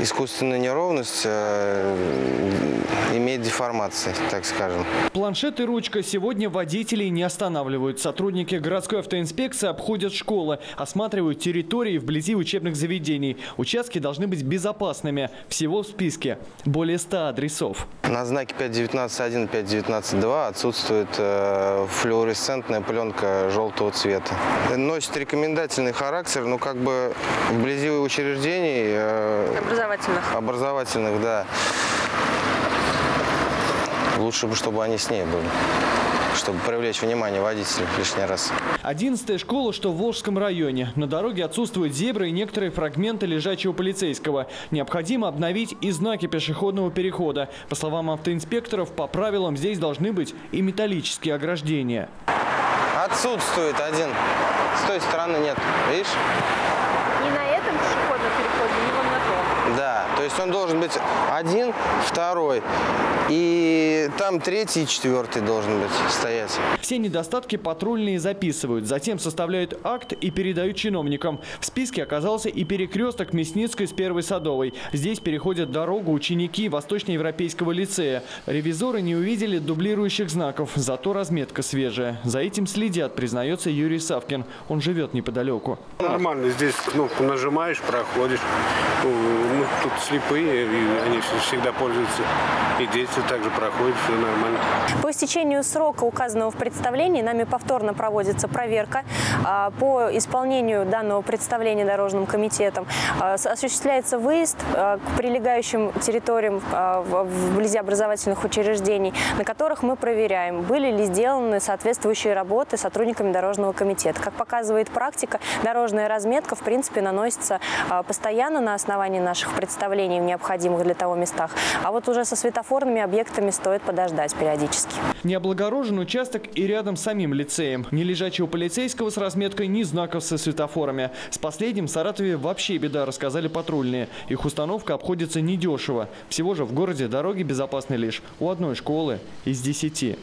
Искусственная неровность э, имеет деформации, так скажем. Планшет и ручка сегодня водителей не останавливают. Сотрудники городской автоинспекции обходят школы, осматривают территории вблизи учебных заведений. Участки должны быть безопасными. Всего в списке более 100 адресов. На знаке 5.19.1 и 5.19.2 отсутствует э, флуоресцентная пленка желтого цвета. Носит рекомендательный характер, но как бы вблизи учреждений... э, Образовательных. Образовательных, да. Лучше бы, чтобы они с ней были, чтобы привлечь внимание водителей лишний раз. Одиннадцатая школа, что в Волжском районе. На дороге отсутствуют зебры и некоторые фрагменты лежачего полицейского. Необходимо обновить и знаки пешеходного перехода. По словам автоинспекторов, по правилам здесь должны быть и металлические ограждения. Отсутствует один. С той стороны нет. Видишь? Не на этом пешеходном переходе, не вон на том. Да, то есть он должен быть один, второй, и там третий и четвертый должен быть стоять. Все недостатки патрульные записывают, затем составляют акт и передают чиновникам. В списке оказался и перекресток Мясницкой с Первой Садовой. Здесь переходят дорогу ученики Восточноевропейского лицея. Ревизоры не увидели дублирующих знаков, зато разметка свежая. За этим следят, признается Юрий Савкин. Он живет неподалеку. Нормально, здесь кнопку нажимаешь, проходишь. Ну, Мы тут слепые, и они всегда пользуются. И дети также проходят, все нормально. По истечению срока, указанного в представлении, нами повторно проводится проверка. А, По исполнению данного представления дорожным комитетом а, осуществляется выезд а, к прилегающим территориям вблизи образовательных учреждений, на которых мы проверяем, были ли сделаны соответствующие работы сотрудниками дорожного комитета. Как показывает практика, дорожная разметка, в принципе, наносится постоянно на основании наших представлений в необходимых для того местах. А вот уже со светофорными объектами стоит подождать периодически. Не облагорожен участок и рядом с самим лицеем. Ни лежачего полицейского с разметкой, ни знаков со светофорами. С последним в Саратове вообще беда, рассказали патрульные. Их установка обходится недешево. Всего же в городе дороги безопасны лишь у одной школы из десяти.